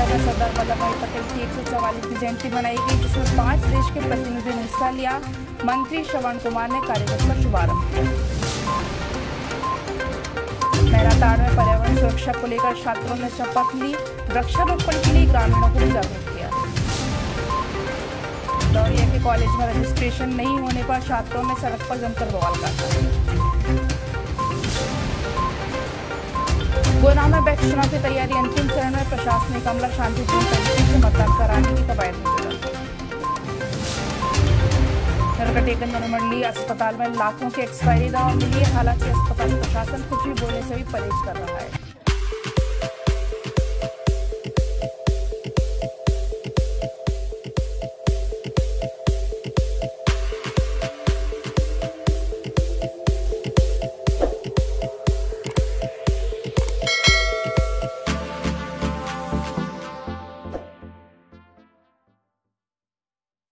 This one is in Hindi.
शहर सरदार वल्लभ भाई पटेल की एक सौ जयंती मनाई गई, जिसमें पाँच देश के प्रतिनिधियों ने हिस्सा लिया। मंत्री श्रवण कुमार ने कार्यक्रम का शुभारंभ मैराताड़ में पर्यावरण सुरक्षा को लेकर छात्रों ने शपथ ली, वृक्षारोपण के लिए ग्रामीणों को जागरूक किया। दौरिया के कॉलेज में रजिस्ट्रेशन नहीं होने पर छात्रों ने सड़क पर जमकर बवाल काटा गुना में बैक चुनाव की तैयारी अंतिम चरण में प्रशासनिक अमला शांतिपूर्ण तरीके से मतदान कराने की कवायद में जनमंडली अस्पताल में लाखों की एक्सपायरी दवा मिली, हालाँकि अस्पताल प्रशासन कुछ भी बोलने से भी परहेज कर रहा है।